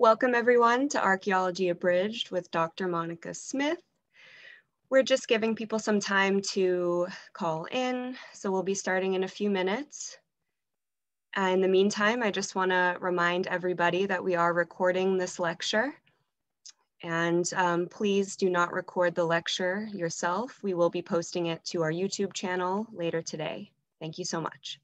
Welcome everyone to Archaeology Abridged with Dr. Monica Smith. We're just giving people some time to call in, so we'll be starting in a few minutes. Uh, in the meantime, I just wanna remind everybody that we are recording this lecture. And um, please do not record the lecture yourself. We will be posting it to our YouTube channel later today. Thank you so much.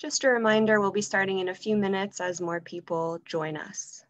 Just a reminder, we'll be starting in a few minutes as more people join us.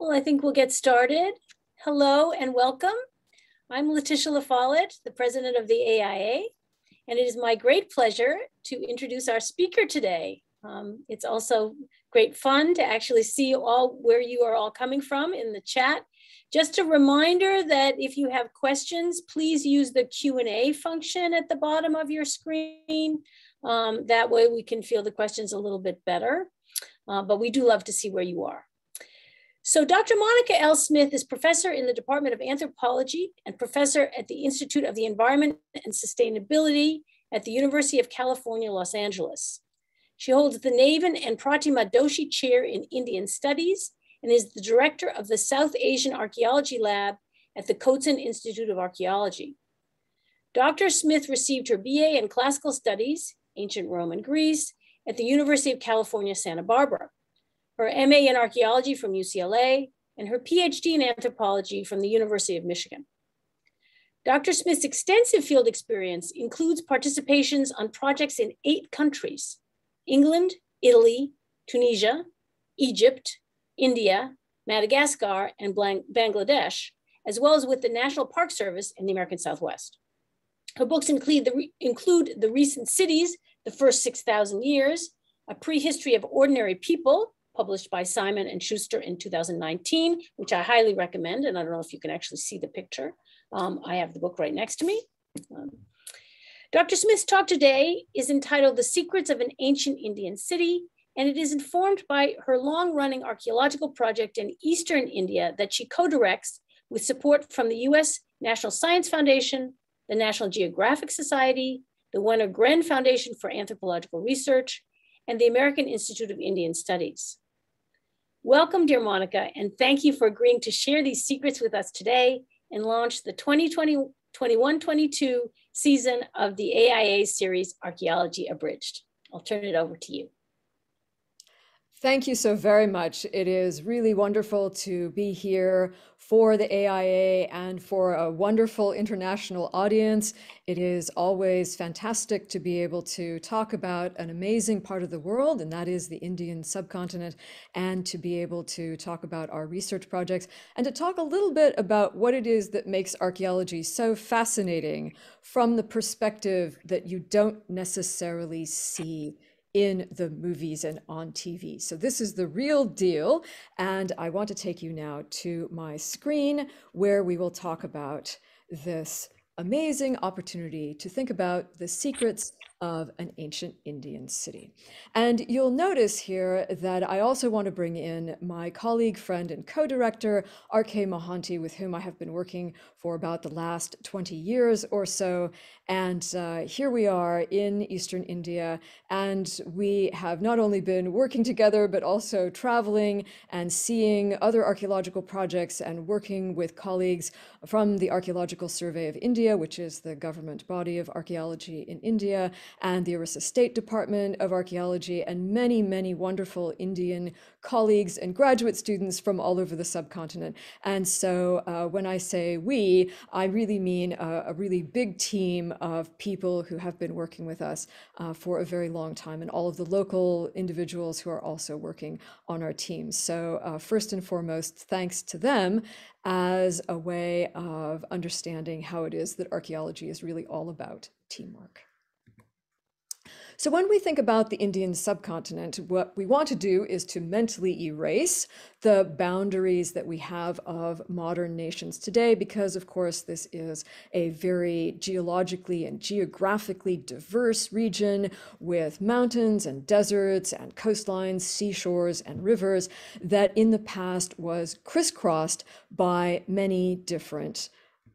Well, I think we'll get started. Hello and welcome. I'm Laetitia La Follette, the president of the AIA, and it is my great pleasure to introduce our speaker today. Um, it's also great fun to actually see all where you are all coming from in the chat. Just a reminder that if you have questions, please use the Q&A function at the bottom of your screen. Um, that way we can feel the questions a little bit better. Uh, but we do love to see where you are. So Dr. Monica L. Smith is professor in the Department of Anthropology and professor at the Institute of the Environment and Sustainability at the University of California, Los Angeles. She holds the Navin and Pratima Doshi Chair in Indian Studies and is the director of the South Asian Archaeology Lab at the Cotsen Institute of Archaeology. Dr. Smith received her BA in Classical Studies, Ancient Rome and Greece, at the University of California, Santa Barbara her MA in archaeology from UCLA, and her PhD in anthropology from the University of Michigan. Dr. Smith's extensive field experience includes participations on projects in eight countries, England, Italy, Tunisia, Egypt, India, Madagascar, and Bangladesh, as well as with the National Park Service in the American Southwest. Her books include the, include the recent cities, The First 6,000 Years, A Prehistory of Ordinary People, published by Simon and Schuster in 2019, which I highly recommend. And I don't know if you can actually see the picture. Um, I have the book right next to me. Um, Dr. Smith's talk today is entitled The Secrets of an Ancient Indian City, and it is informed by her long-running archaeological project in Eastern India that she co-directs with support from the US National Science Foundation, the National Geographic Society, the Wenner-Gren Foundation for Anthropological Research, and the American Institute of Indian Studies. Welcome, dear Monica, and thank you for agreeing to share these secrets with us today and launch the 2020-21-22 season of the AIA series Archaeology Abridged. I'll turn it over to you. Thank you so very much. It is really wonderful to be here for the AIA and for a wonderful international audience. It is always fantastic to be able to talk about an amazing part of the world, and that is the Indian subcontinent, and to be able to talk about our research projects and to talk a little bit about what it is that makes archaeology so fascinating from the perspective that you don't necessarily see in the movies and on TV. So this is the real deal. And I want to take you now to my screen where we will talk about this amazing opportunity to think about the secrets of an ancient Indian city. And you'll notice here that I also want to bring in my colleague, friend, and co-director, R.K. Mohanty, with whom I have been working for about the last 20 years or so. And uh, here we are in Eastern India, and we have not only been working together, but also traveling and seeing other archaeological projects and working with colleagues from the Archaeological Survey of India, which is the government body of archaeology in India, and the Orissa State Department of Archaeology, and many, many wonderful Indian colleagues and graduate students from all over the subcontinent. And so uh, when I say we, I really mean a, a, really big team of people who have been working with us uh, for a very long time, and all of the local individuals who are also working on our team. So uh, first and foremost, thanks to them as a way of understanding how it is that archaeology is really all about teamwork. So when we think about the Indian subcontinent, what we want to do is to mentally erase the boundaries that we have of modern nations today, because of course this is a very geologically and geographically diverse region with mountains and deserts and coastlines, seashores and rivers that in the past was crisscrossed by many different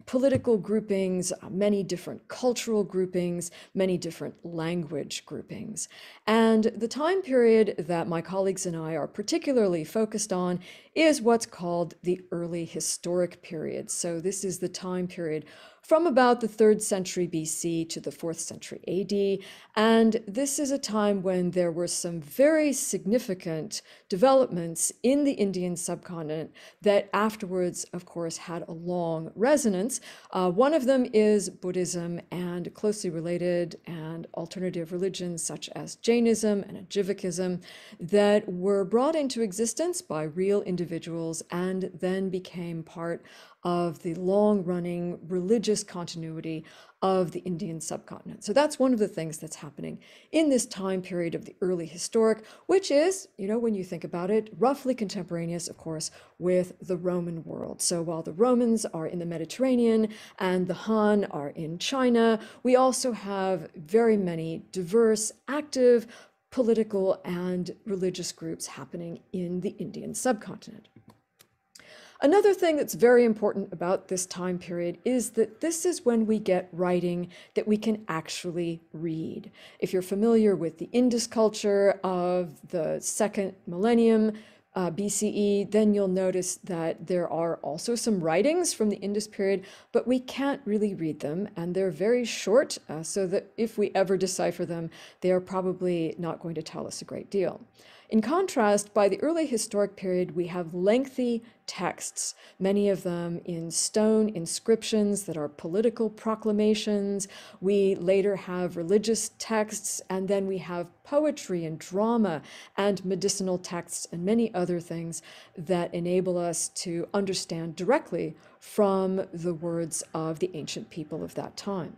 political groupings, uh, many different cultural groupings, many different language groupings. And the time period that my colleagues and I are particularly focused on is what's called the early historic period. So this is the time period from about the 3rd century BC to the 4th century AD. And this is a time when there were some very significant developments in the Indian subcontinent that afterwards, of course, had a long resonance. Uh, one of them is Buddhism and closely related and alternative religions such as Jainism and Ajivikism that were brought into existence by real individuals and then became part of the long running religious continuity of the Indian subcontinent. So that's one of the things that's happening in this time period of the early historic, which is, you know, when you think about it, roughly contemporaneous, of course, with the Roman world. So while the Romans are in the Mediterranean and the Han are in China, we also have very many diverse, active, political and religious groups happening in the Indian subcontinent. Another thing that's very important about this time period is that this is when we get writing that we can actually read. If you're familiar with the Indus culture of the second millennium, uh, BCE, then you'll notice that there are also some writings from the Indus period, but we can't really read them, and they're very short, uh, so that if we ever decipher them, they are probably not going to tell us a great deal. In contrast, by the early historic period, we have lengthy texts, many of them in stone inscriptions that are political proclamations. We later have religious texts, and then we have poetry and drama and medicinal texts and many other things that enable us to understand directly from the words of the ancient people of that time.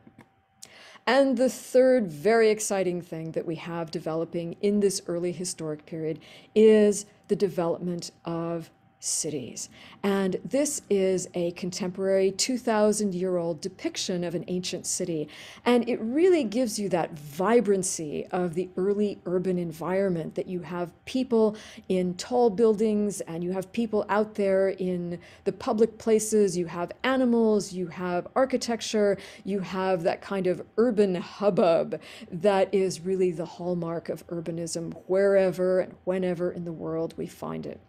And the third very exciting thing that we have developing in this early historic period is the development of cities. And this is a contemporary 2,000 year old depiction of an ancient city. And it really gives you that vibrancy of the early urban environment that you have people in tall buildings and you have people out there in the public places, you have animals, you have architecture, you have that kind of urban hubbub that is really the hallmark of urbanism wherever and whenever in the world we find it.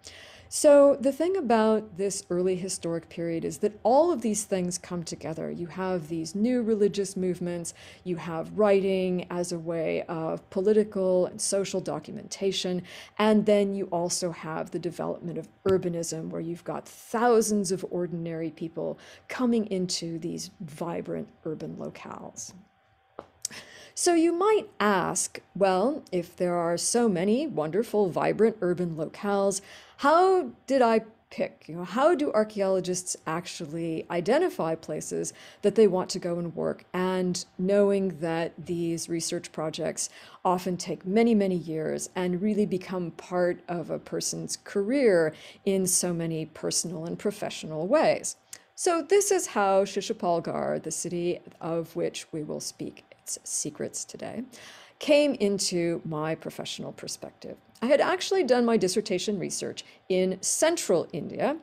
So, the thing about this early historic period is that all of these things come together. You have these new religious movements, you have writing as a way of political and social documentation, and then you also have the development of urbanism, where you've got thousands of ordinary people coming into these vibrant urban locales. So you might ask, well, if there are so many wonderful, vibrant urban locales, how did I pick? You know, how do archaeologists actually identify places that they want to go and work? And knowing that these research projects often take many, many years and really become part of a person's career in so many personal and professional ways. So this is how Shishupalgarh, the city of which we will speak secrets today, came into my professional perspective. I had actually done my dissertation research in central India,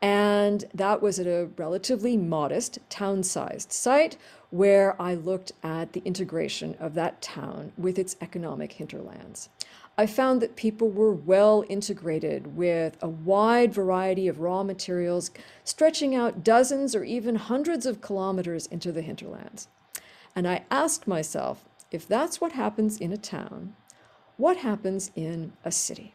and that was at a relatively modest town sized site where I looked at the integration of that town with its economic hinterlands. I found that people were well integrated with a wide variety of raw materials stretching out dozens or even hundreds of kilometers into the hinterlands. And I asked myself, if that's what happens in a town, what happens in a city?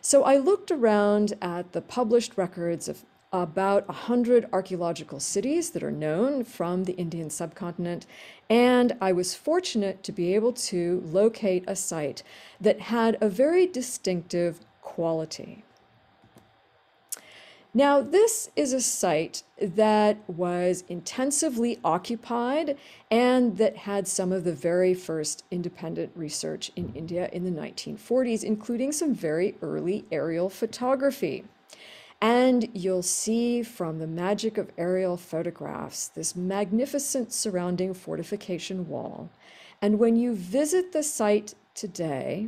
So I looked around at the published records of about 100 archaeological cities that are known from the Indian subcontinent, and I was fortunate to be able to locate a site that had a very distinctive quality. Now, this is a site that was intensively occupied and that had some of the very first independent research in India in the 1940s, including some very early aerial photography. And you'll see from the magic of aerial photographs this magnificent surrounding fortification wall. And when you visit the site today,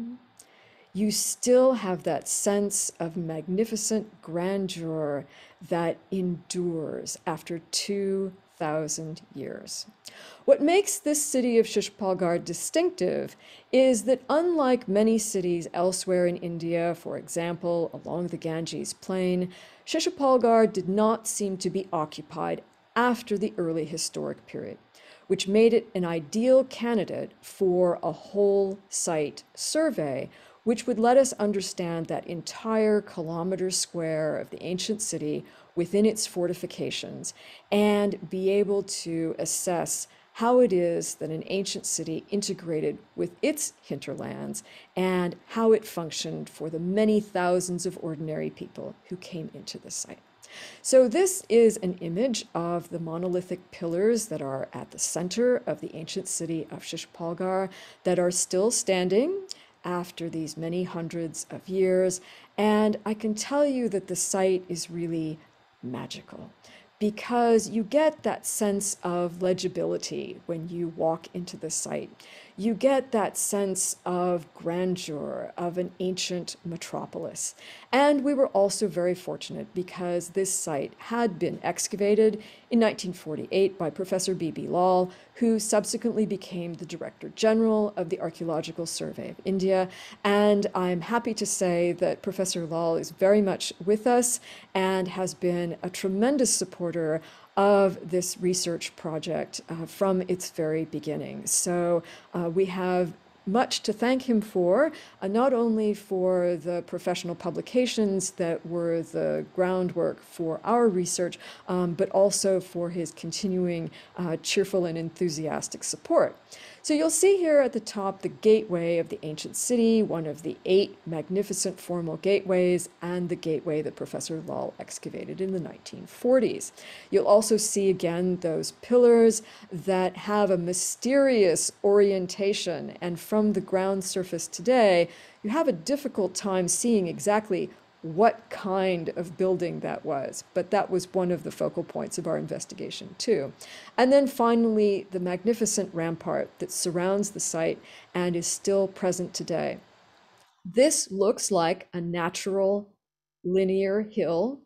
you still have that sense of magnificent grandeur that endures after 2,000 years. What makes this city of Shishupalgarh distinctive is that unlike many cities elsewhere in India, for example, along the Ganges plain, Shishupalgarh did not seem to be occupied after the early historic period, which made it an ideal candidate for a whole site survey which would let us understand that entire kilometer square of the ancient city within its fortifications and be able to assess how it is that an ancient city integrated with its hinterlands and how it functioned for the many thousands of ordinary people who came into the site. So this is an image of the monolithic pillars that are at the center of the ancient city of Shishupalgarh that are still standing after these many hundreds of years. And I can tell you that the site is really magical because you get that sense of legibility when you walk into the site you get that sense of grandeur of an ancient metropolis. And we were also very fortunate because this site had been excavated in 1948 by Professor B.B. Lal, who subsequently became the Director General of the Archaeological Survey of India. And I'm happy to say that Professor Lal is very much with us and has been a tremendous supporter of this research project uh, from its very beginning. So uh, we have much to thank him for, uh, not only for the professional publications that were the groundwork for our research, um, but also for his continuing uh, cheerful and enthusiastic support. So you'll see here at the top the gateway of the ancient city, one of the eight magnificent formal gateways, and the gateway that Professor Lal excavated in the 1940s. You'll also see again those pillars that have a mysterious orientation, and from the ground surface today, you have a difficult time seeing exactly what kind of building that was. But that was one of the focal points of our investigation, too. And then finally, the magnificent rampart that surrounds the site and is still present today. This looks like a natural linear hill,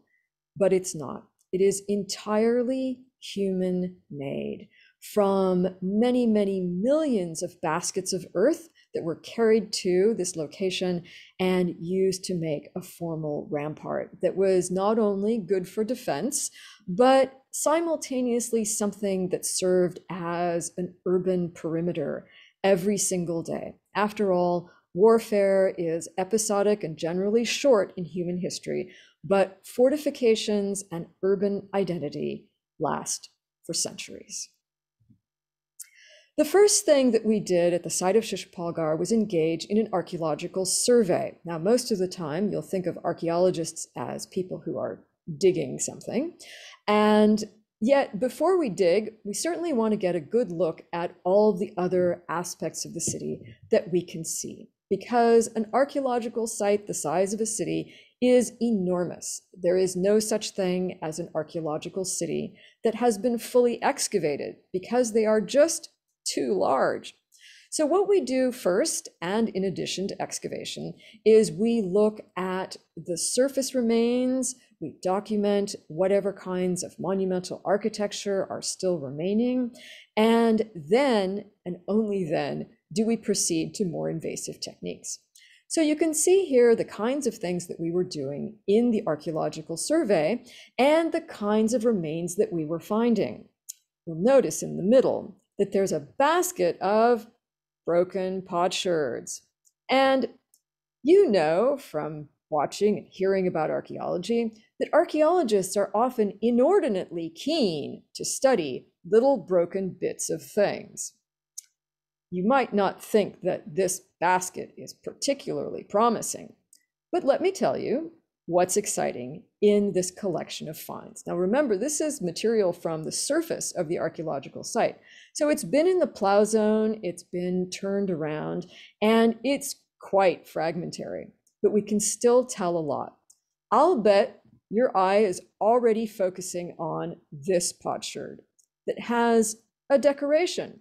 but it's not. It is entirely human made from many, many millions of baskets of earth that were carried to this location and used to make a formal rampart that was not only good for defense, but simultaneously something that served as an urban perimeter every single day. After all, warfare is episodic and generally short in human history, but fortifications and urban identity last for centuries. The first thing that we did at the site of Shishupalgarh was engage in an archaeological survey. Now, most of the time, you'll think of archaeologists as people who are digging something. And yet, before we dig, we certainly want to get a good look at all the other aspects of the city that we can see. Because an archaeological site the size of a city is enormous. There is no such thing as an archaeological city that has been fully excavated because they are just too large. So what we do first, and in addition to excavation, is we look at the surface remains, we document whatever kinds of monumental architecture are still remaining, and then, and only then, do we proceed to more invasive techniques. So you can see here the kinds of things that we were doing in the archaeological survey and the kinds of remains that we were finding. You'll notice in the middle that there's a basket of broken potsherds. And you know from watching and hearing about archaeology that archaeologists are often inordinately keen to study little broken bits of things. You might not think that this basket is particularly promising, but let me tell you what's exciting in this collection of finds. Now remember, this is material from the surface of the archaeological site. So it's been in the plow zone, it's been turned around, and it's quite fragmentary, but we can still tell a lot. I'll bet your eye is already focusing on this potsherd that has a decoration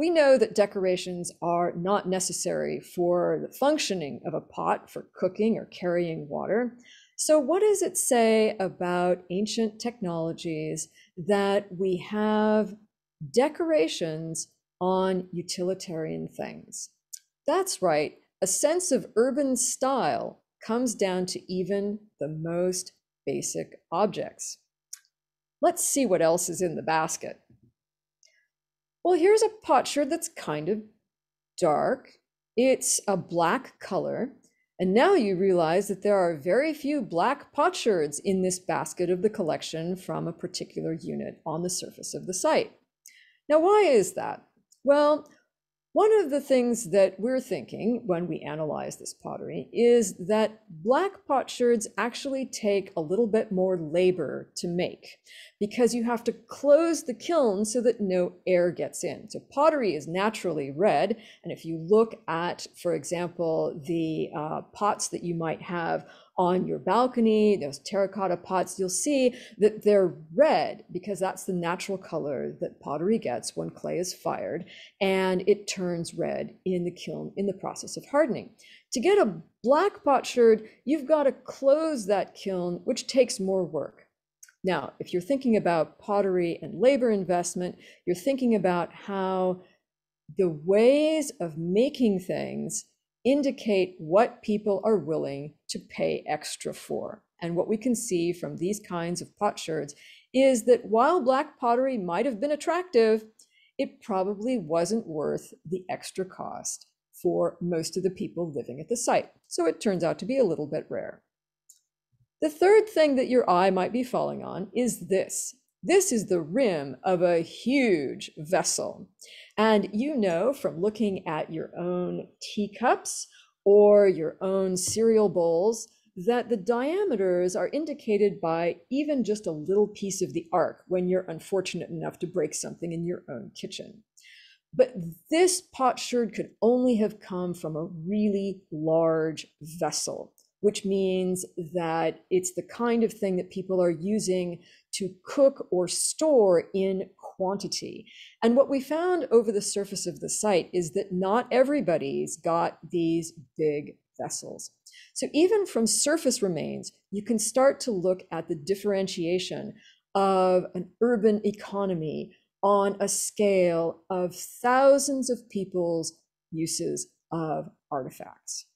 we know that decorations are not necessary for the functioning of a pot for cooking or carrying water. So, what does it say about ancient technologies that we have decorations on utilitarian things? That's right, a sense of urban style comes down to even the most basic objects. Let's see what else is in the basket. Well, here's a potsherd that's kind of dark. It's a black color. And now you realize that there are very few black potsherds in this basket of the collection from a particular unit on the surface of the site. Now, why is that? Well, one of the things that we're thinking when we analyze this pottery is that black potsherds actually take a little bit more labor to make because you have to close the kiln so that no air gets in. So pottery is naturally red. And if you look at, for example, the uh, pots that you might have on your balcony, those terracotta pots, you'll see that they're red because that's the natural color that pottery gets when clay is fired and it turns red in the kiln in the process of hardening. To get a black potsherd, you've got to close that kiln, which takes more work. Now, if you're thinking about pottery and labor investment, you're thinking about how the ways of making things indicate what people are willing to pay extra for. And what we can see from these kinds of potsherds is that while black pottery might have been attractive, it probably wasn't worth the extra cost for most of the people living at the site. So it turns out to be a little bit rare. The third thing that your eye might be falling on is this. This is the rim of a huge vessel. And you know from looking at your own teacups or your own cereal bowls that the diameters are indicated by even just a little piece of the arc when you're unfortunate enough to break something in your own kitchen. But this potsherd could only have come from a really large vessel, which means that it's the kind of thing that people are using to cook or store in quantity. And what we found over the surface of the site is that not everybody's got these big vessels. So even from surface remains, you can start to look at the differentiation of an urban economy on a scale of thousands of people's uses of artifacts.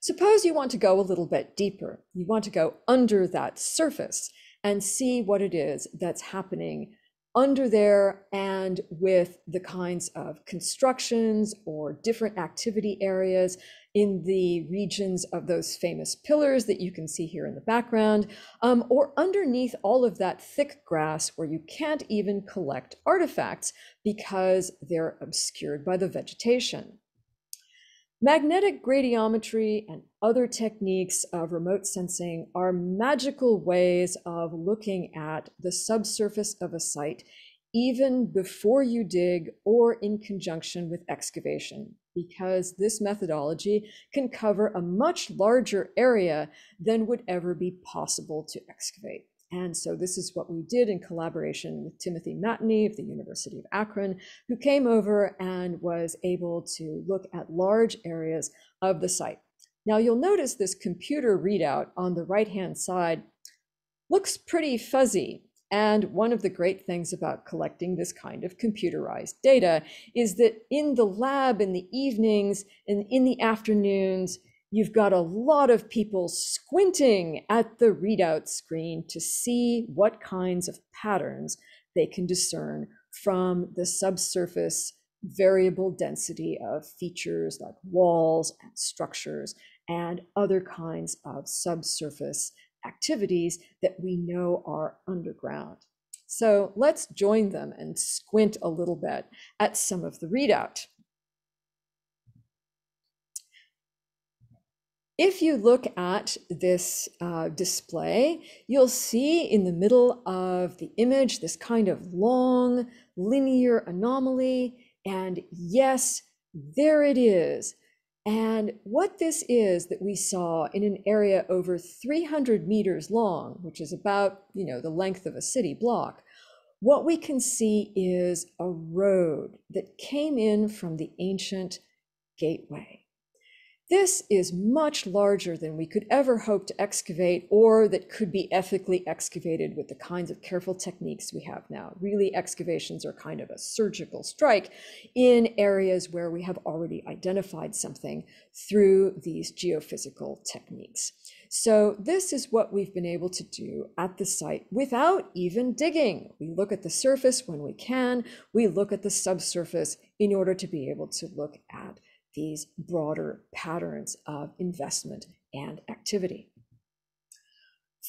Suppose you want to go a little bit deeper. You want to go under that surface and see what it is that's happening under there and with the kinds of constructions or different activity areas in the regions of those famous pillars that you can see here in the background, um, or underneath all of that thick grass where you can't even collect artifacts because they're obscured by the vegetation. Magnetic gradiometry and other techniques of remote sensing are magical ways of looking at the subsurface of a site even before you dig or in conjunction with excavation, because this methodology can cover a much larger area than would ever be possible to excavate. And so this is what we did in collaboration with Timothy Matney of the University of Akron, who came over and was able to look at large areas of the site. Now you'll notice this computer readout on the right-hand side looks pretty fuzzy. And one of the great things about collecting this kind of computerized data is that in the lab in the evenings and in the afternoons, you've got a lot of people squinting at the readout screen to see what kinds of patterns they can discern from the subsurface variable density of features like walls and structures and other kinds of subsurface activities that we know are underground. So let's join them and squint a little bit at some of the readout. If you look at this uh, display, you'll see in the middle of the image this kind of long linear anomaly. And yes, there it is. And what this is that we saw in an area over 300 meters long, which is about, you know, the length of a city block, what we can see is a road that came in from the ancient gateway. This is much larger than we could ever hope to excavate or that could be ethically excavated with the kinds of careful techniques we have now. Really, excavations are kind of a surgical strike in areas where we have already identified something through these geophysical techniques. So this is what we've been able to do at the site without even digging. We look at the surface when we can, we look at the subsurface in order to be able to look at these broader patterns of investment and activity.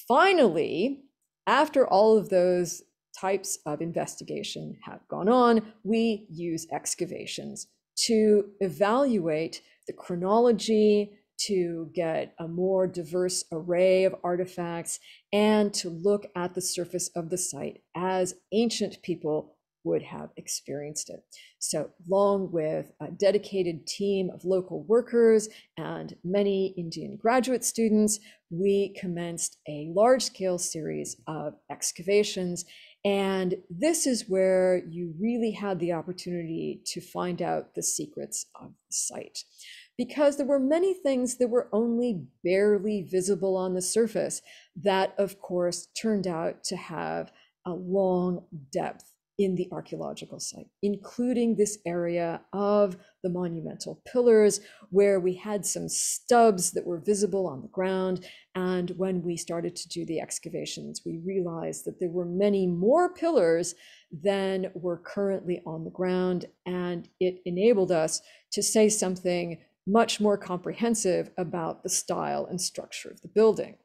Finally, after all of those types of investigation have gone on, we use excavations to evaluate the chronology, to get a more diverse array of artifacts, and to look at the surface of the site as ancient people would have experienced it. So, along with a dedicated team of local workers and many Indian graduate students, we commenced a large scale series of excavations. And this is where you really had the opportunity to find out the secrets of the site. Because there were many things that were only barely visible on the surface, that of course turned out to have a long depth in the archaeological site, including this area of the monumental pillars where we had some stubs that were visible on the ground. And when we started to do the excavations, we realized that there were many more pillars than were currently on the ground. And it enabled us to say something much more comprehensive about the style and structure of the building.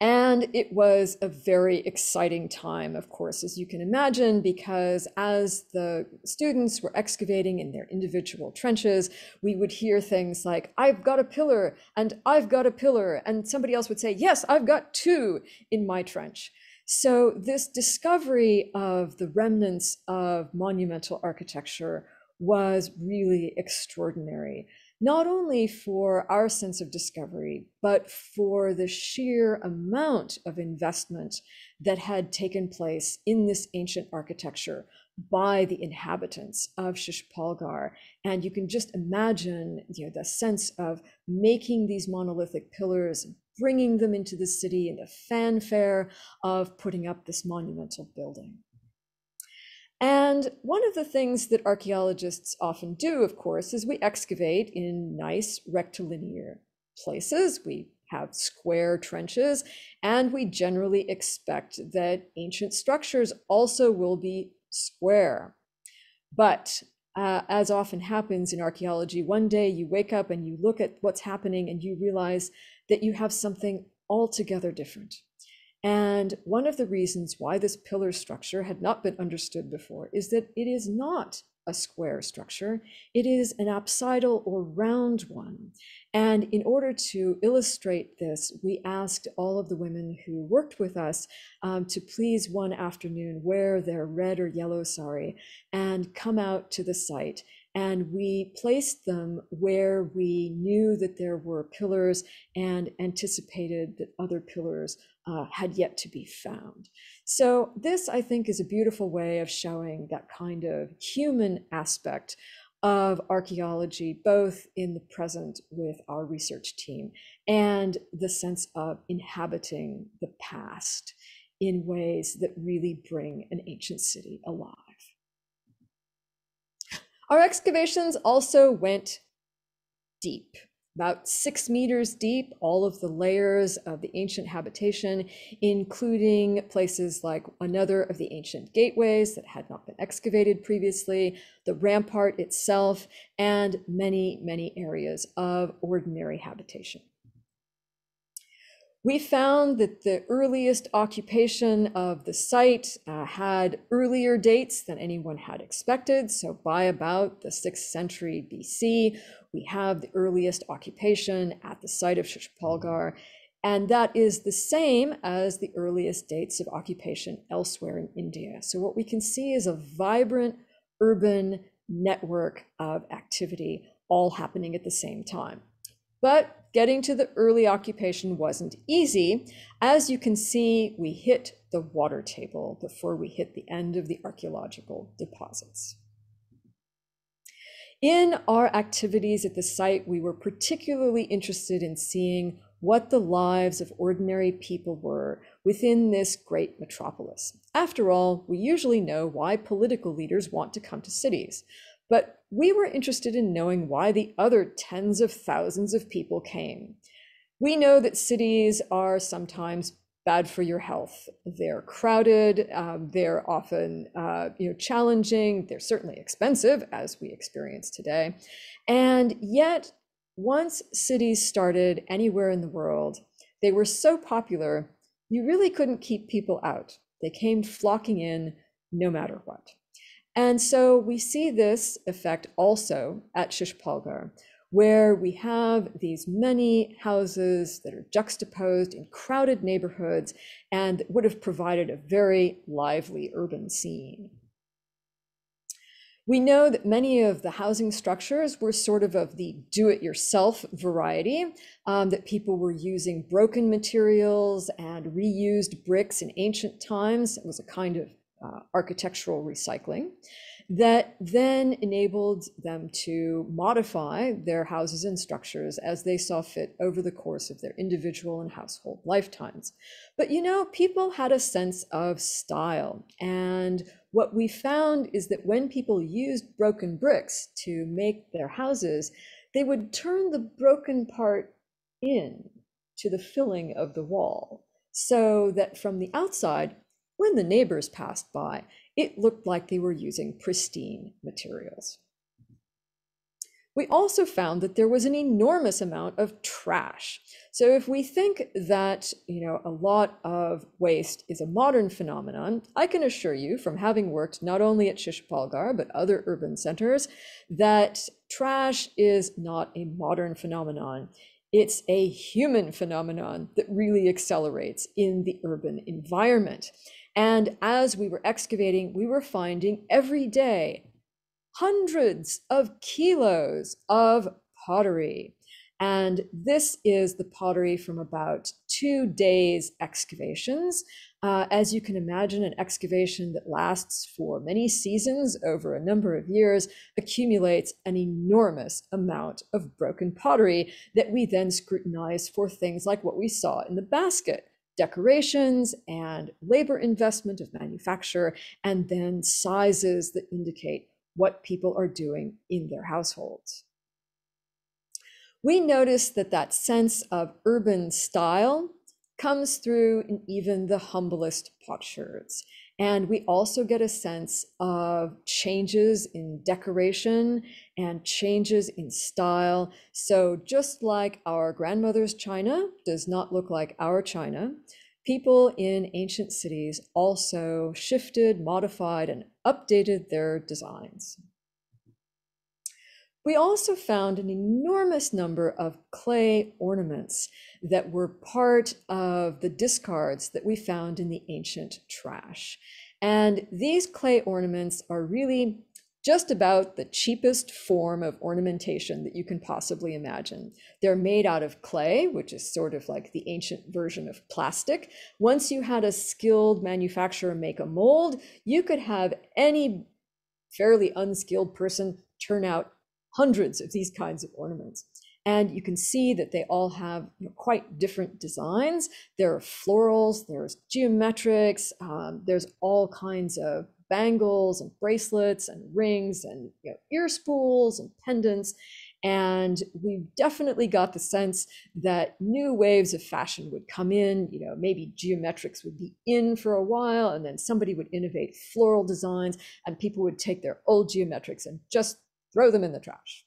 And it was a very exciting time, of course, as you can imagine, because as the students were excavating in their individual trenches, we would hear things like, I've got a pillar, and I've got a pillar. And somebody else would say, Yes, I've got two in my trench. So, this discovery of the remnants of monumental architecture was really extraordinary not only for our sense of discovery, but for the sheer amount of investment that had taken place in this ancient architecture by the inhabitants of Shishpalgarh. And you can just imagine you know, the sense of making these monolithic pillars, bringing them into the city, and the fanfare of putting up this monumental building. And one of the things that archaeologists often do, of course, is we excavate in nice rectilinear places. We have square trenches, and we generally expect that ancient structures also will be square. But uh, as often happens in archaeology, one day you wake up and you look at what's happening and you realize that you have something altogether different. And one of the reasons why this pillar structure had not been understood before is that it is not a square structure, it is an apsidal or round one. And in order to illustrate this, we asked all of the women who worked with us um, to please one afternoon wear their red or yellow sari and come out to the site. And we placed them where we knew that there were pillars and anticipated that other pillars uh, had yet to be found. So, this I think is a beautiful way of showing that kind of human aspect of archaeology, both in the present with our research team and the sense of inhabiting the past in ways that really bring an ancient city alive. Our excavations also went deep about six meters deep, all of the layers of the ancient habitation, including places like another of the ancient gateways that had not been excavated previously, the rampart itself, and many, many areas of ordinary habitation. We found that the earliest occupation of the site uh, had earlier dates than anyone had expected. So, by about the 6th century BC, we have the earliest occupation at the site of Shishpalgarh, and that is the same as the earliest dates of occupation elsewhere in India. So, what we can see is a vibrant urban network of activity all happening at the same time. But getting to the early occupation wasn't easy. As you can see, we hit the water table before we hit the end of the archaeological deposits. In our activities at the site, we were particularly interested in seeing what the lives of ordinary people were within this great metropolis. After all, we usually know why political leaders want to come to cities, but we were interested in knowing why the other tens of thousands of people came. We know that cities are sometimes bad for your health. They're crowded. Um, they're often, uh, you know, challenging. They're certainly expensive, as we experience today. And yet, once cities started anywhere in the world, they were so popular, you really couldn't keep people out. They came flocking in no matter what. And so we see this effect also at Shishpalgarh, where we have these many houses that are juxtaposed in crowded neighborhoods and would have provided a very lively urban scene. We know that many of the housing structures were sort of of the do-it-yourself variety, um, that people were using broken materials and reused bricks in ancient times. It was a kind of uh, architectural recycling that then enabled them to modify their houses and structures as they saw fit over the course of their individual and household lifetimes. But you know, people had a sense of style. And what we found is that when people used broken bricks to make their houses, they would turn the broken part in to the filling of the wall so that from the outside, when the neighbors passed by, it looked like they were using pristine materials. We also found that there was an enormous amount of trash. So if we think that, you know, a lot of waste is a modern phenomenon, I can assure you from having worked not only at Shishpalgarh, but other urban centers, that trash is not a modern phenomenon. It's a human phenomenon that really accelerates in the urban environment. And as we were excavating, we were finding every day hundreds of kilos of pottery. And this is the pottery from about two days' excavations. Uh, as you can imagine, an excavation that lasts for many seasons over a number of years accumulates an enormous amount of broken pottery that we then scrutinize for things like what we saw in the basket decorations and labor investment of manufacture, and then sizes that indicate what people are doing in their households. We notice that that sense of urban style comes through in even the humblest potsherds. And we also get a sense of changes in decoration and changes in style. So, just like our grandmother's china does not look like our china, people in ancient cities also shifted, modified, and updated their designs. We also found an enormous number of clay ornaments that were part of the discards that we found in the ancient trash. And these clay ornaments are really just about the cheapest form of ornamentation that you can possibly imagine. They're made out of clay, which is sort of like the ancient version of plastic. Once you had a skilled manufacturer make a mold, you could have any fairly unskilled person turn out hundreds of these kinds of ornaments. And you can see that they all have you know, quite different designs. There are florals, there's geometrics, um, there's all kinds of bangles and bracelets and rings and you know, ear spools and pendants. And we definitely got the sense that new waves of fashion would come in. You know, maybe geometrics would be in for a while, and then somebody would innovate floral designs, and people would take their old geometrics and just throw them in the trash.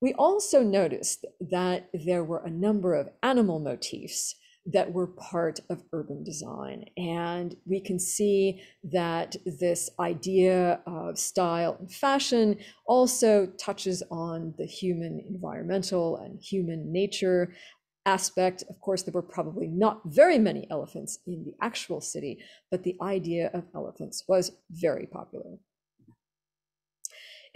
We also noticed that there were a number of animal motifs that were part of urban design. And we can see that this idea of style and fashion also touches on the human environmental and human nature aspect. Of course, there were probably not very many elephants in the actual city, but the idea of elephants was very popular.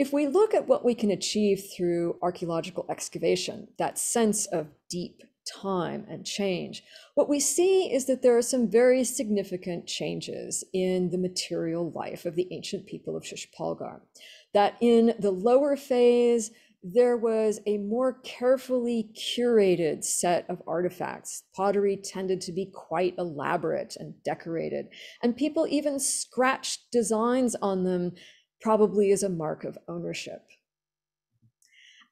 If we look at what we can achieve through archaeological excavation, that sense of deep time and change, what we see is that there are some very significant changes in the material life of the ancient people of Shishupalgarh. That in the lower phase, there was a more carefully curated set of artifacts. Pottery tended to be quite elaborate and decorated, and people even scratched designs on them probably as a mark of ownership.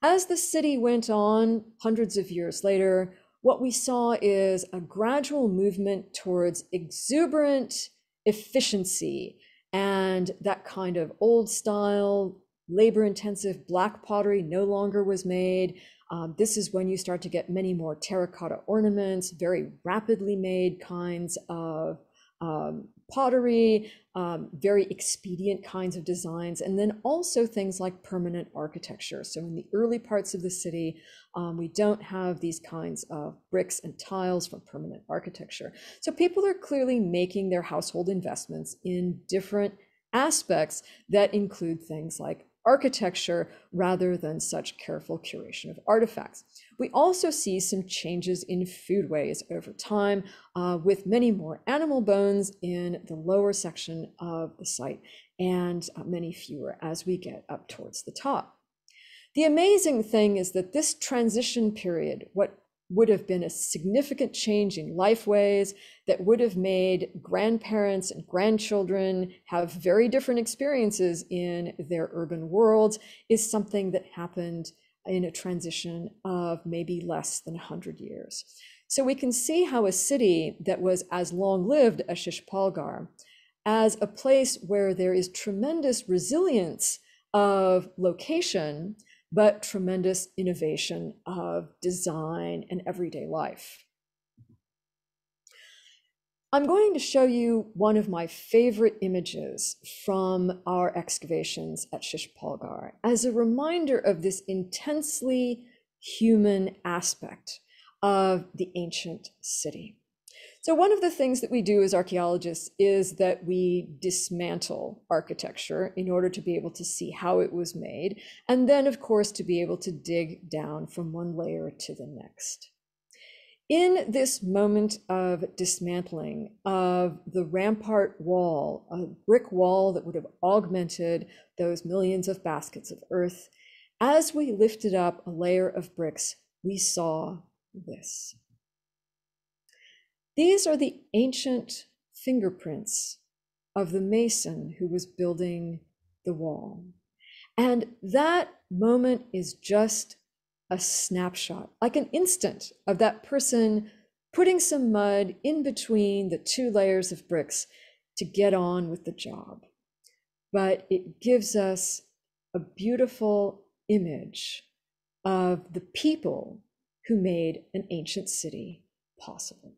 As the city went on hundreds of years later, what we saw is a gradual movement towards exuberant efficiency and that kind of old style, labor intensive black pottery no longer was made. Um, this is when you start to get many more terracotta ornaments, very rapidly made kinds of um, pottery, um, very expedient kinds of designs, and then also things like permanent architecture. So in the early parts of the city, um, we don't have these kinds of bricks and tiles from permanent architecture. So people are clearly making their household investments in different aspects that include things like architecture rather than such careful curation of artifacts. We also see some changes in foodways over time, uh, with many more animal bones in the lower section of the site and uh, many fewer as we get up towards the top. The amazing thing is that this transition period, what would have been a significant change in lifeways that would have made grandparents and grandchildren have very different experiences in their urban worlds is something that happened in a transition of maybe less than 100 years. So we can see how a city that was as long lived as Shishupalgarh, as a place where there is tremendous resilience of location, but tremendous innovation of design and everyday life. I'm going to show you one of my favorite images from our excavations at Shishupalgarh as a reminder of this intensely human aspect of the ancient city. So one of the things that we do as archaeologists is that we dismantle architecture in order to be able to see how it was made, and then of course to be able to dig down from one layer to the next. In this moment of dismantling of the rampart wall, a brick wall that would have augmented those millions of baskets of earth, as we lifted up a layer of bricks, we saw this. These are the ancient fingerprints of the mason who was building the wall. And that moment is just a snapshot, like an instant of that person putting some mud in between the two layers of bricks to get on with the job. But it gives us a beautiful image of the people who made an ancient city possible.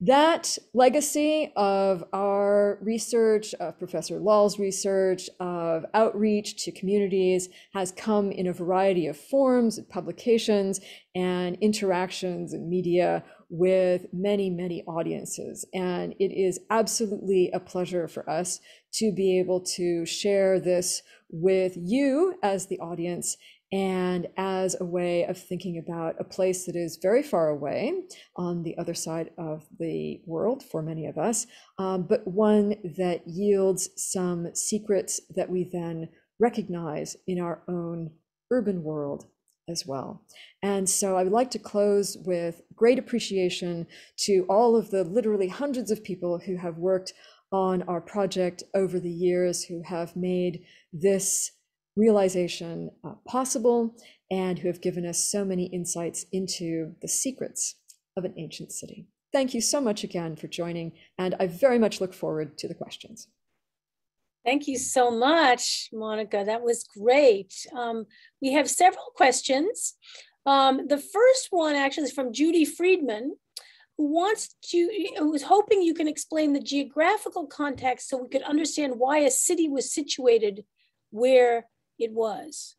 That legacy of our research, of Professor Lal's research, of outreach to communities has come in a variety of forms, publications, and interactions and media with many, many audiences. And it is absolutely a pleasure for us to be able to share this with you as the audience and as a way of thinking about a place that is very far away on the other side of the world for many of us, um, but one that yields some secrets that we then recognize in our own urban world as well. And so I would like to close with great appreciation to all of the literally hundreds of people who have worked on our project over the years, who have made this realization uh, possible and who have given us so many insights into the secrets of an ancient city. Thank you so much again for joining, and I very much look forward to the questions. Thank you so much, Monica. That was great. Um, we have several questions. Um, the first one actually is from Judy Friedman, who wants to, who was hoping you can explain the geographical context so we could understand why a city was situated where it was.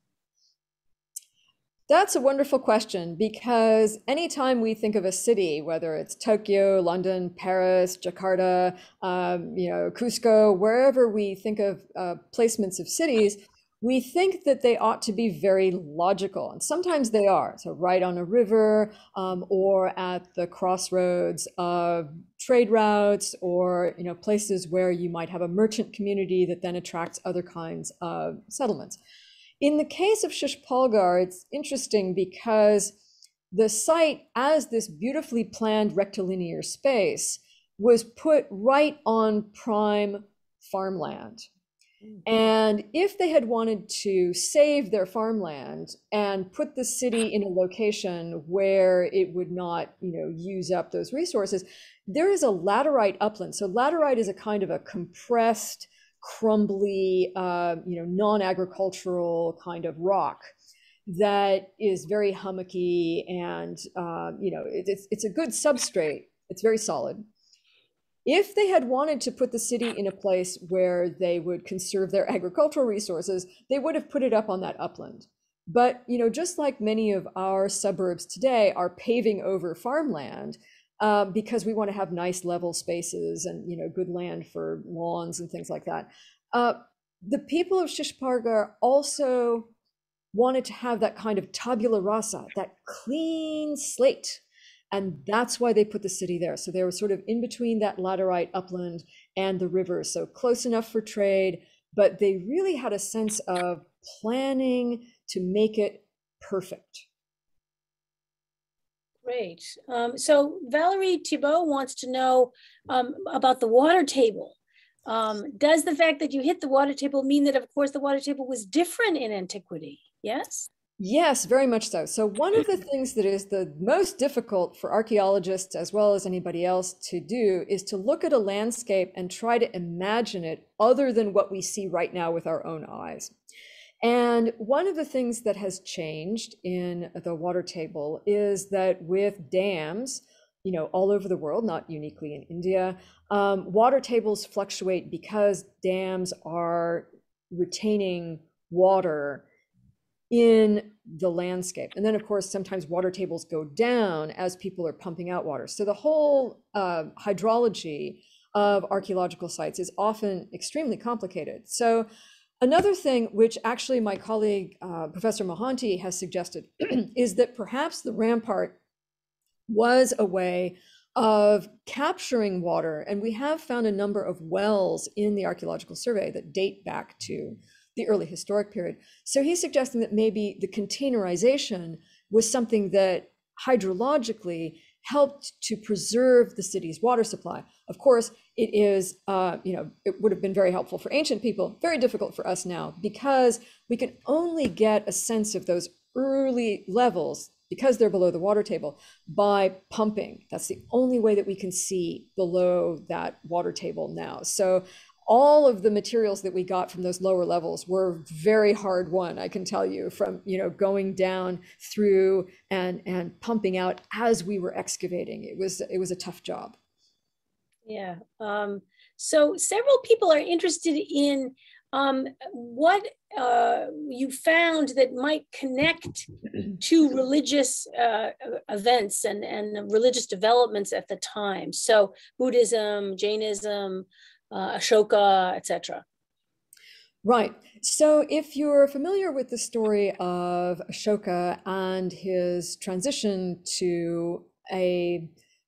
That's a wonderful question because anytime we think of a city, whether it's Tokyo, London, Paris, Jakarta, um, you know, Cusco, wherever we think of uh, placements of cities, we think that they ought to be very logical, and sometimes they are. So, right on a river, um, or at the crossroads of trade routes, or you know, places where you might have a merchant community that then attracts other kinds of settlements. In the case of Shishupalgarh, it's interesting because the site, as this beautifully planned rectilinear space, was put right on prime farmland. Mm-hmm. And if they had wanted to save their farmland and put the city in a location where it would not, you know, use up those resources, there is a laterite upland. So laterite is a kind of a compressed crumbly, uh, you know, non-agricultural kind of rock that is very hummocky and uh, you know it, it's it's a good substrate. It's very solid. If they had wanted to put the city in a place where they would conserve their agricultural resources, they would have put it up on that upland. But you know, just like many of our suburbs today are paving over farmland, um, because we want to have nice level spaces and you know good land for lawns and things like that. Uh, the people of Shishupalgarh also wanted to have that kind of tabula rasa, that clean slate. And that's why they put the city there. So they were sort of in between that laterite upland and the river, so close enough for trade, but they really had a sense of planning to make it perfect. Great. Um, so Valerie Thibault wants to know um, about the water table. Um, does the fact that you hit the water table mean that, of course, the water table was different in antiquity? Yes? Yes, very much so. So, one of the things that is the most difficult for archaeologists as well as anybody else to do is to look at a landscape and try to imagine it other than what we see right now with our own eyes. And one of the things that has changed in the water table is that with dams, you know, all over the world, not uniquely in India, um, water tables fluctuate because dams are retaining water in the landscape. And then, of course, sometimes water tables go down as people are pumping out water. So the whole uh, hydrology of archaeological sites is often extremely complicated. So Another thing, which actually my colleague, uh, Professor Mohanty, has suggested, is that perhaps the rampart was a way of capturing water. And we have found a number of wells in the archaeological survey that date back to the early historic period. So he's suggesting that maybe the containerization was something that hydrologically helped to preserve the city's water supply. Of course, it is, uh, you know, it would have been very helpful for ancient people, very difficult for us now, because we can only get a sense of those early levels because they're below the water table by pumping. That's the only way that we can see below that water table now. So all of the materials that we got from those lower levels were very hard won i can tell you from you know going down through and and pumping out as we were excavating it was it was a tough job yeah um, so several people are interested in um, what uh, you found that might connect to religious uh, events and, and religious developments at the time. So Buddhism, Jainism, uh, Ashoka, etc. Right. So, if you're familiar with the story of Ashoka and his transition to a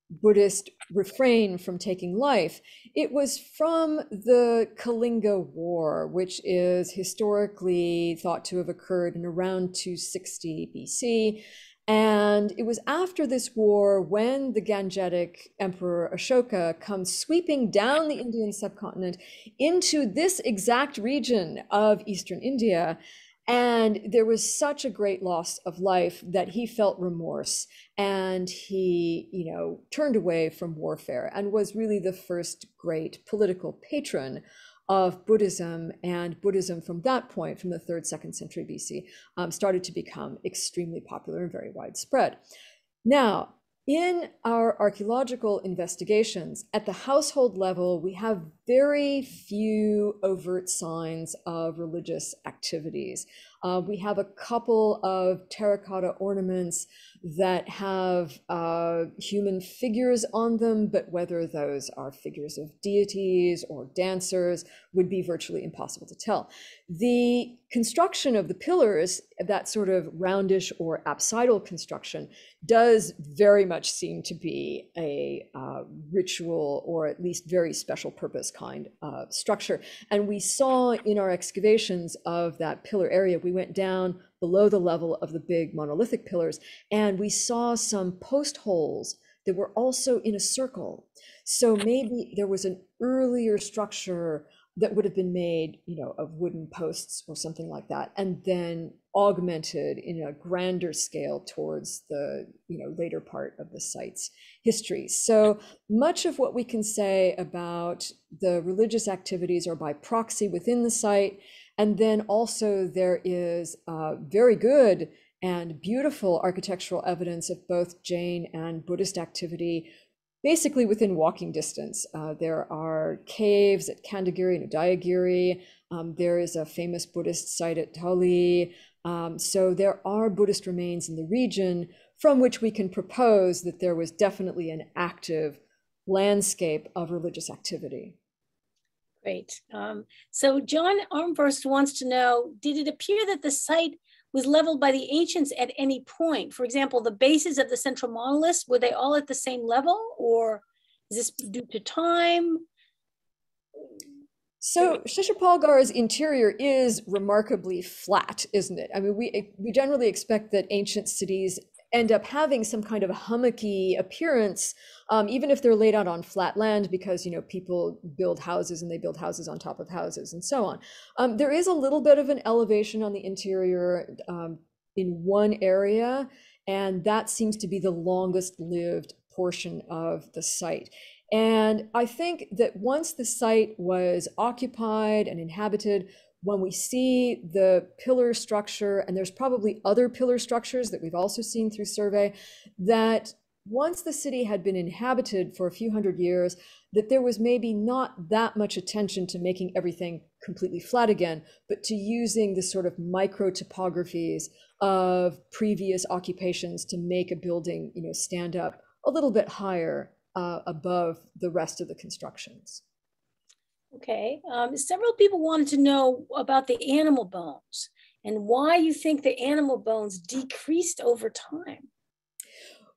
Buddhist refrain from taking life, it was from the Kalinga War, which is historically thought to have occurred in around 260 BC. And it was after this war when the Gangetic Emperor Ashoka comes sweeping down the Indian subcontinent into this exact region of Eastern India. And there was such a great loss of life that he felt remorse and he, you know, turned away from warfare and was really the first great political patron of Buddhism, and Buddhism from that point, from the third, second century BC, um, started to become extremely popular and very widespread. Now, in our archaeological investigations, at the household level, we have very few overt signs of religious activities. Uh, we have a couple of terracotta ornaments that have uh, human figures on them, but whether those are figures of deities or dancers would be virtually impossible to tell. The construction of the pillars, that sort of roundish or apsidal construction, does very much seem to be a uh, ritual or at least very special purpose kind of structure. And we saw in our excavations of that pillar area, we went down below the level of the big monolithic pillars. And we saw some post holes that were also in a circle. So maybe there was an earlier structure that would have been made, you know, of wooden posts or something like that, and then augmented in a grander scale towards the, you know, later part of the site's history. So much of what we can say about the religious activities are by proxy within the site, and then also there is uh, very good and beautiful architectural evidence of both Jain and Buddhist activity basically within walking distance. Uh, there are caves at Khandagiri and Udayagiri. Um, there is a famous Buddhist site at Dhauli. Um, so there are Buddhist remains in the region from which we can propose that there was definitely an active landscape of religious activity. Great. Um, so John Armbrust wants to know, did it appear that the site was leveled by the ancients at any point? For example, the bases of the central monoliths, were they all at the same level or is this due to time? So Shishupalgarh's interior is remarkably flat, isn't it? I mean, we we generally expect that ancient cities end up having some kind of a hummocky appearance, um, even if they're laid out on flat land, because you know people build houses and they build houses on top of houses and so on. Um, there is a little bit of an elevation on the interior um, in one area, and that seems to be the longest lived portion of the site. And I think that once the site was occupied and inhabited, when we see the pillar structure, and there's probably other pillar structures that we've also seen through survey, that once the city had been inhabited for a few hundred years, that there was maybe not that much attention to making everything completely flat again, but to using the sort of micro topographies of previous occupations to make a building, you know, stand up a little bit higher uh, above the rest of the constructions. Okay. Um, several people wanted to know about the animal bones and why you think the animal bones decreased over time.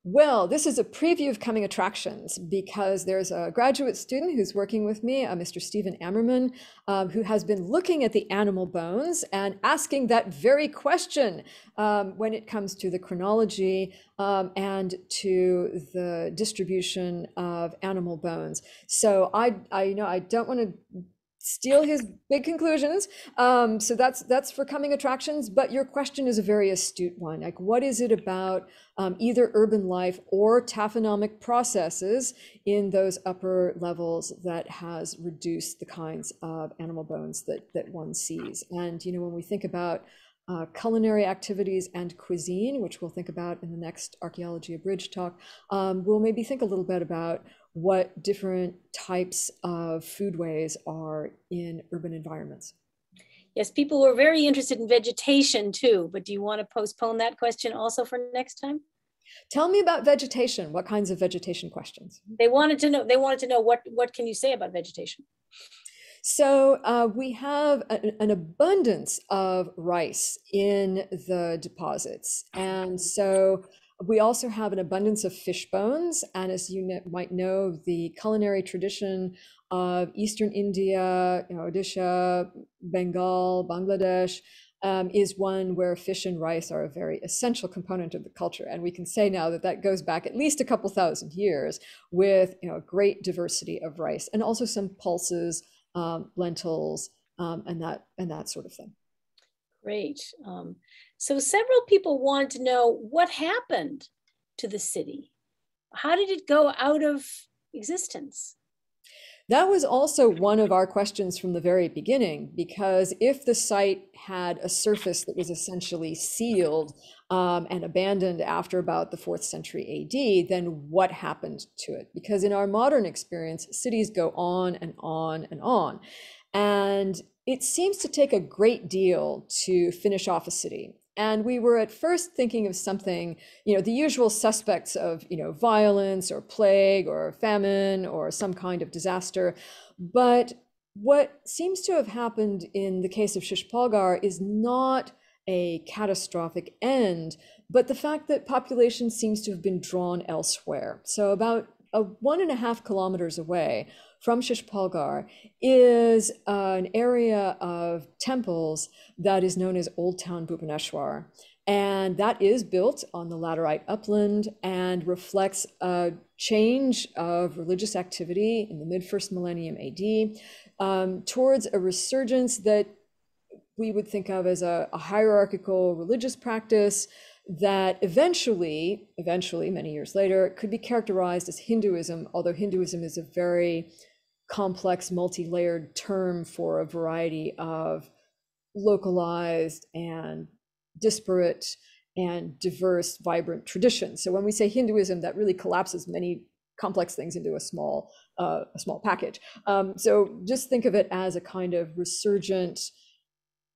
Well, this is a preview of coming attractions because there's a graduate student who's working with me, uh, Mr. Stephen Ammerman, um, who has been looking at the animal bones and asking that very question um, when it comes to the chronology um, and to the distribution of animal bones. So I, I you know, I don't want to steal his big conclusions. Um, so that's that's for coming attractions. But your question is a very astute one. Like, what is it about um, either urban life or taphonomic processes in those upper levels that has reduced the kinds of animal bones that that one sees? And you know, when we think about uh, culinary activities and cuisine, which we'll think about in the next Archaeology Abridged talk, um, we'll maybe think a little bit about what different types of foodways are in urban environments. Yes, people were very interested in vegetation too, but do you want to postpone that question also for next time? Tell me about vegetation. What kinds of vegetation questions? They wanted to know. They wanted to know what what can you say about vegetation? So uh, we have an abundance of rice in the deposits, and so we also have an abundance of fish bones, and as you might know, the culinary tradition of Eastern India, you know, Odisha, Bengal, Bangladesh, um, is one where fish and rice are a very essential component of the culture. And we can say now that that goes back at least a couple thousand years with you know, great diversity of rice and also some pulses, um, lentils, um, and, that, and that sort of thing. Great. So several people want to know what happened to the city. How did it go out of existence? That was also one of our questions from the very beginning, because if the site had a surface that was essentially sealed um, and abandoned after about the fourth century AD, then what happened to it? Because in our modern experience, cities go on and on and on. And it seems to take a great deal to finish off a city. And we were at first thinking of something, you know, the usual suspects of, you know, violence or plague or famine or some kind of disaster. But what seems to have happened in the case of Shishupalgarh is not a catastrophic end, but the fact that population seems to have been drawn elsewhere. So about a one and a half kilometers away from Shishupalgarh is an area of temples that is known as Old Town Bhubaneswar. And that is built on the laterite upland and reflects a change of religious activity in the mid first millennium AD um, towards a resurgence that we would think of as a, a hierarchical religious practice that eventually, eventually, many years later, could be characterized as Hinduism, although Hinduism is a very complex, multi-layered term for a variety of localized and disparate and diverse, vibrant traditions. So when we say Hinduism, that really collapses many complex things into a small, uh, a small package. Um, so just think of it as a kind of resurgent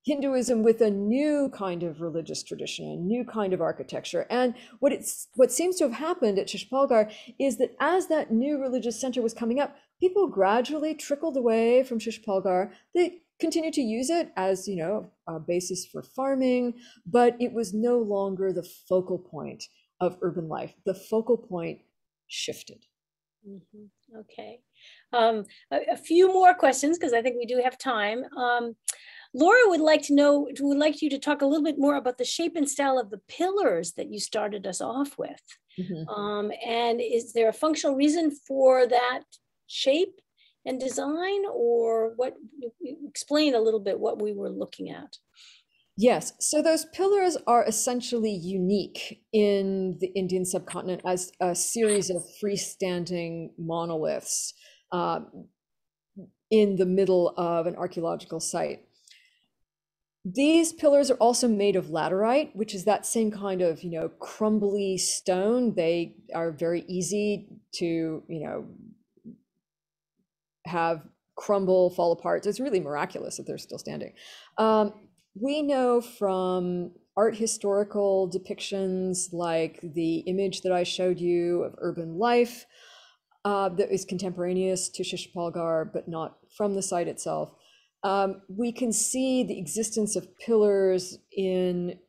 Hinduism with a new kind of religious tradition, a new kind of architecture. And what it's what seems to have happened at Shishupalgarh is that as that new religious center was coming up, people gradually trickled away from Shishupalgarh. They continued to use it as, you know, a basis for farming, but it was no longer the focal point of urban life. The focal point shifted. Mm-hmm. Okay. Um, a, a, few more questions because I think we do have time. Um, Laura would like to know, would like you to talk a little bit more about the shape and style of the pillars that you started us off with. Mm-hmm. Um, and is there a functional reason for that shape and design or what explain a little bit what we were looking at yes so those pillars are essentially unique in the indian subcontinent as a series of freestanding monoliths uh, in the middle of an archaeological site these pillars are also made of laterite, which is that same kind of, you know, crumbly stone. They are very easy to, you know, have crumble, fall apart. So It's really miraculous that they're still standing. Um, we know from art historical depictions like the image that I showed you of urban life uh, that is contemporaneous to Shishupalgarh, but not from the site itself. Um, we can see the existence of pillars in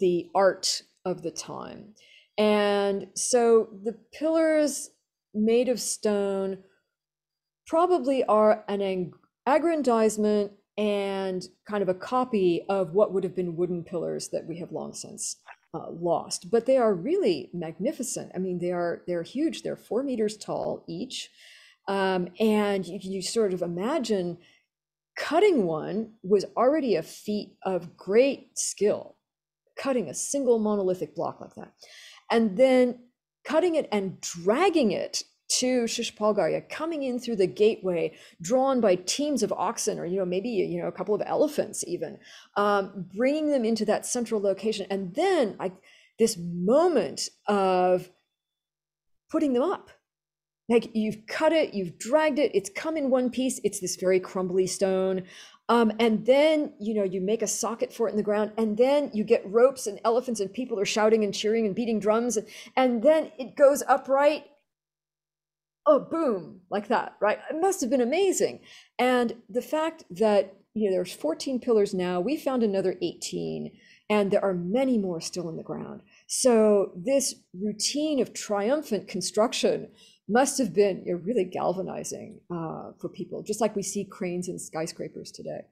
the art of the time. And so the pillars made of stone probably are an aggrandizement and kind of a copy of what would have been wooden pillars that we have long since uh, lost. But they are really magnificent. I mean, they are they're huge. They're four meters tall each, um, and you, you sort of imagine cutting one was already a feat of great skill. Cutting a single monolithic block like that, and then cutting it and dragging it to Shishpalgarya, coming in through the gateway, drawn by teams of oxen, or you know maybe you know a couple of elephants, even um, bringing them into that central location, and then I, this moment of putting them up. Like you've cut it, you've dragged it, it's come in one piece. It's this very crumbly stone. Um, and then you know you make a socket for it in the ground and then you get ropes and elephants and people are shouting and cheering and beating drums and, and then it goes upright oh boom like that right? It must have been amazing. And the fact that you know there's 14 pillars now we found another 18 and there are many more still in the ground. So this routine of triumphant construction must have been you know, really galvanizing uh, for people, just like we see cranes and skyscrapers today.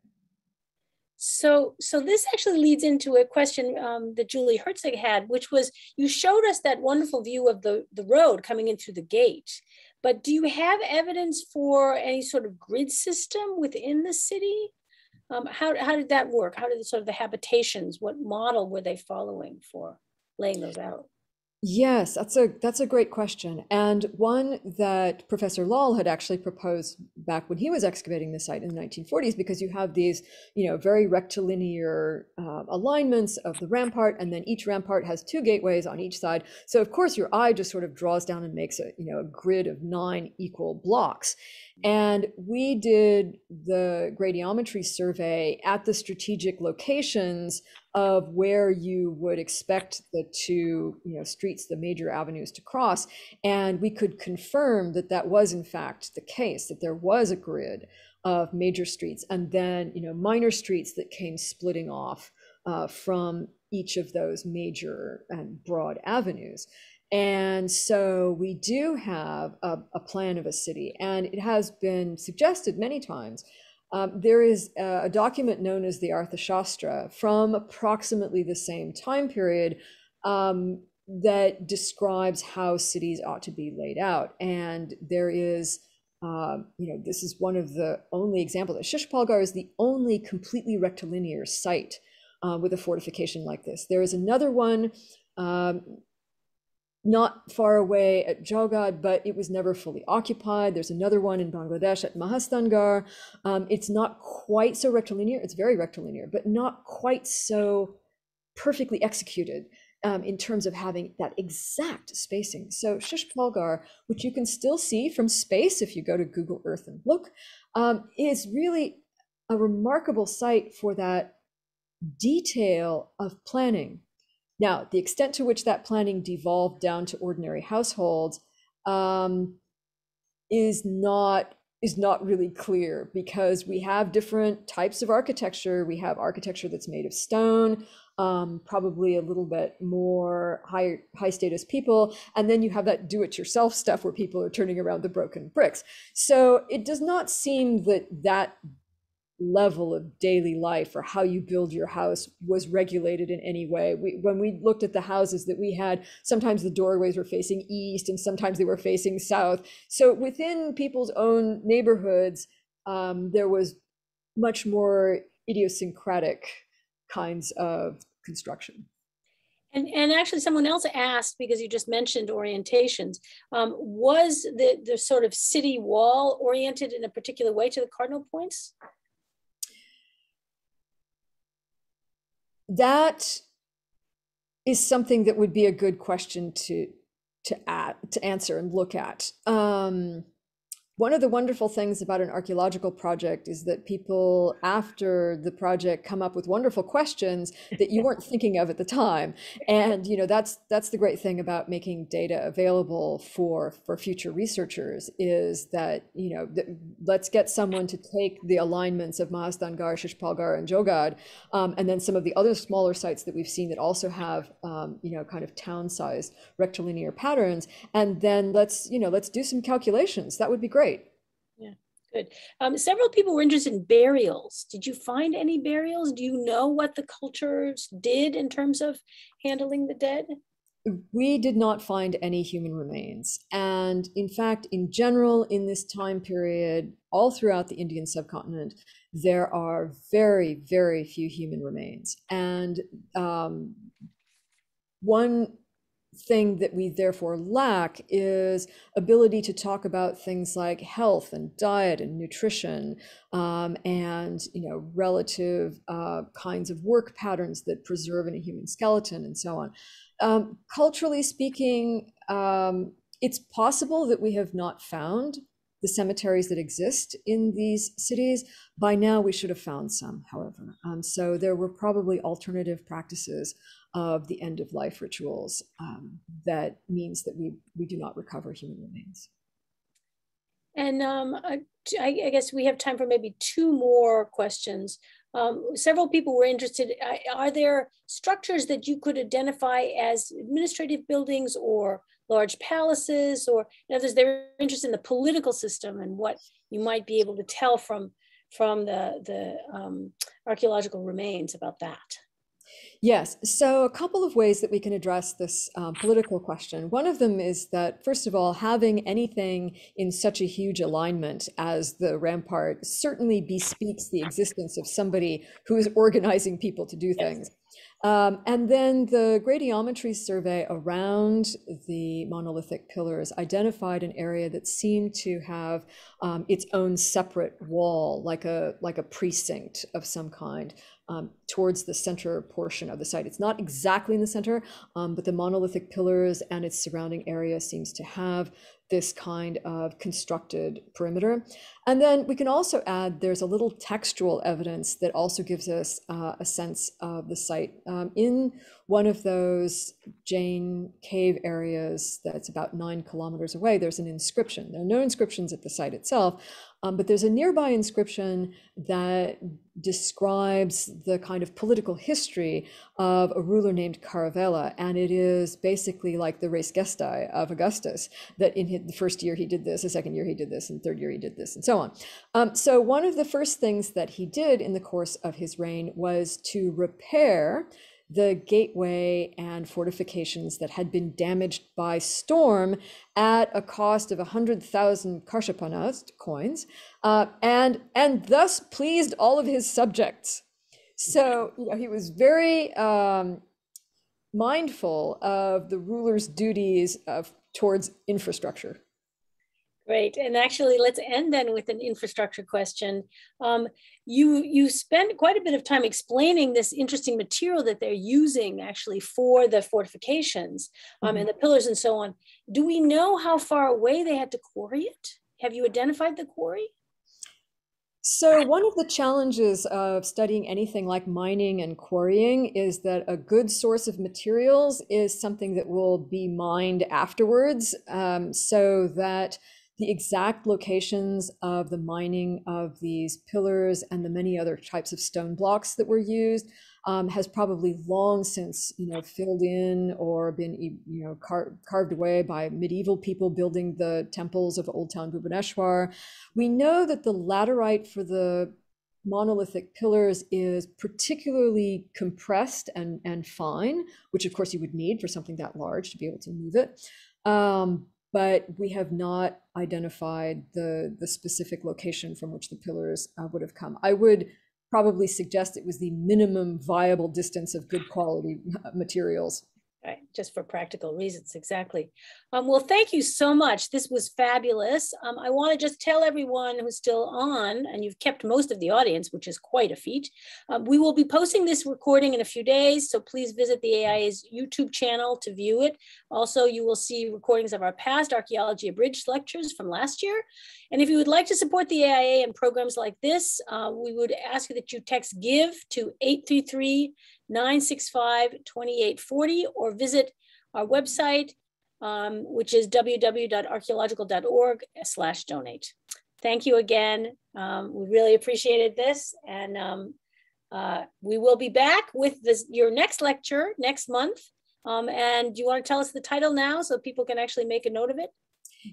So, so this actually leads into a question um, that Julie Herzig had, which was you showed us that wonderful view of the, the road coming in through the gate, but do you have evidence for any sort of grid system within the city? Um, how, how did that work? How did the sort of the habitations, what model were they following for laying those out? Yes, that's a that's a great question, and one that Professor Lal had actually proposed back when he was excavating the site in the 1940s, because you have these, you know, very rectilinear uh, alignments of the rampart, and then each rampart has two gateways on each side. So of course, your eye just sort of draws down and makes a you know a grid of nine equal blocks. And we did the gradiometry survey at the strategic locations of where you would expect the two you know, streets, the major avenues to cross. And we could confirm that that was in fact the case, that there was a grid of major streets and then you know, minor streets that came splitting off uh, from each of those major and broad avenues. And so we do have a, a, plan of a city, and it has been suggested many times. Um, there is a, a, document known as the Arthashastra from approximately the same time period um, that describes how cities ought to be laid out. And there is, uh, you know, this is one of the only examples. Shishupalgarh is the only completely rectilinear site uh, with a fortification like this. There is another one um, not far away at Jogad, but it was never fully occupied. There's another one in Bangladesh at Mahasthangarh. Um, it's not quite so rectilinear. It's very rectilinear, but not quite so perfectly executed um, in terms of having that exact spacing. So Shishupalgarh, which you can still see from space if you go to Google Earth and look, um, is really a remarkable site for that detail of planning now, the extent to which that planning devolved down to ordinary households um, is not is not really clear because we have different types of architecture. We have architecture that's made of stone, um, probably a little bit more high high status people, and then you have that do-it-yourself stuff where people are turning around the broken bricks. So it does not seem that that level of daily life or how you build your house was regulated in any way. We, when we looked at the houses that we had, sometimes the doorways were facing east and sometimes they were facing south. So within people's own neighborhoods, um, there was much more idiosyncratic kinds of construction. And, and actually someone else asked, because you just mentioned orientations, um, was the, the sort of city wall oriented in a particular way to the cardinal points? That is something that would be a good question to to add to answer and look at. Um, one of the wonderful things about an archaeological project is that people after the project come up with wonderful questions that you weren't thinking of at the time. And you know that's that's the great thing about making data available for for future researchers is that you know th let's get someone to take the alignments of Mahasthangarh, Shishupalgarh and Jogad um, and then some of the other smaller sites that we've seen that also have um, you know kind of town-sized rectilinear patterns. And then let's you know let's do some calculations. That would be great Good. Um, several people were interested in burials. Did you find any burials? Do you know what the cultures did in terms of handling the dead? We did not find any human remains. And in fact, in general, in this time period, all throughout the Indian subcontinent, there are very, very few human remains. And um, one thing that we therefore lack is ability to talk about things like health and diet and nutrition um, and you know relative uh, kinds of work patterns that preserve in a human skeleton and so on. Um, culturally speaking, um, it's possible that we have not found the cemeteries that exist in these cities. By now, we should have found some, however. Um, so there were probably alternative practices of the end of life rituals um, that means that we, we do not recover human remains. And um, I, I, guess we have time for maybe two more questions. Um, several people were interested. Are there structures that you could identify as administrative buildings or large palaces, or in others, they're interested in the political system and what you might be able to tell from from the the um, archaeological remains about that. Yes. So, a couple of ways that we can address this um, political question. One of them is that, first of all, having anything in such a huge alignment as the rampart certainly bespeaks the existence of somebody who is organizing people to do yes. things. Um, and then the gradiometry survey around the monolithic pillars identified an area that seemed to have um, its own separate wall, like a like a precinct of some kind um, towards the center portion of the site. It's not exactly in the center, um, but the monolithic pillars and its surrounding area seems to have this kind of constructed perimeter. And then we can also add there's a little textual evidence that also gives us uh, a sense of the site. Um, in one of those Jain cave areas that's about nine kilometers away, there's an inscription. There are no inscriptions at the site itself, um, but there's a nearby inscription that describes the kind of political history of a ruler named Kharavela. And it is basically like the res gestae of Augustus, that in the first year he did this, the second year he did this, and third year he did this, and so on. Um, so one of the first things that he did in the course of his reign was to repair the gateway and fortifications that had been damaged by storm at a cost of 100,000 Karshapanas coins, uh, and, and thus pleased all of his subjects. So you know, he was very um, mindful of the ruler's duties of, towards infrastructure. Great. And actually, let's end then with an infrastructure question. Um, you, you spend quite a bit of time explaining this interesting material that they're using actually for the fortifications um, mm-hmm. and the pillars and so on. Do we know how far away they had to quarry it? Have you identified the quarry? So, one of the challenges of studying anything like mining and quarrying is that a good source of materials is something that will be mined afterwards, um, so that the exact locations of the mining of these pillars and the many other types of stone blocks that were used um, has probably long since you know filled in or been you know car carved away by medieval people building the temples of Old Town Bhubaneswar. We know that the laterite for the monolithic pillars is particularly compressed and, and fine, which of course you would need for something that large to be able to move it. Um, but we have not identified the, the specific location from which the pillars uh, would have come. I would probably suggest it was the minimum viable distance of good quality uh, materials. Right, just for practical reasons, exactly. Um, well, thank you so much. This was fabulous. Um, I want to just tell everyone who's still on, and you've kept most of the audience, which is quite a feat. Um, we will be posting this recording in a few days, so please visit the AIA's YouTube channel to view it. Also, you will see recordings of our past Archaeology Abridged lectures from last year. And if you would like to support the AIA and programs like this, uh, we would ask that you text GIVE to 833 965 2840 or visit our website, um, which is www.archaeological.org slash donate. Thank you again. Um, we really appreciated this. And um, uh, we will be back with this, your next lecture next month. Um, and do you want to tell us the title now so people can actually make a note of it?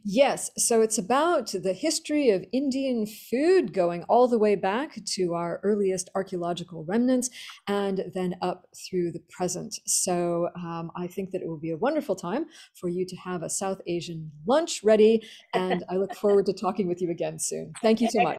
Yes, so it's about the history of Indian food going all the way back to our earliest archaeological remnants and then up through the present. So um, I think that it will be a wonderful time for you to have a South Asian lunch ready. And I look forward to talking with you again soon. Thank you so much.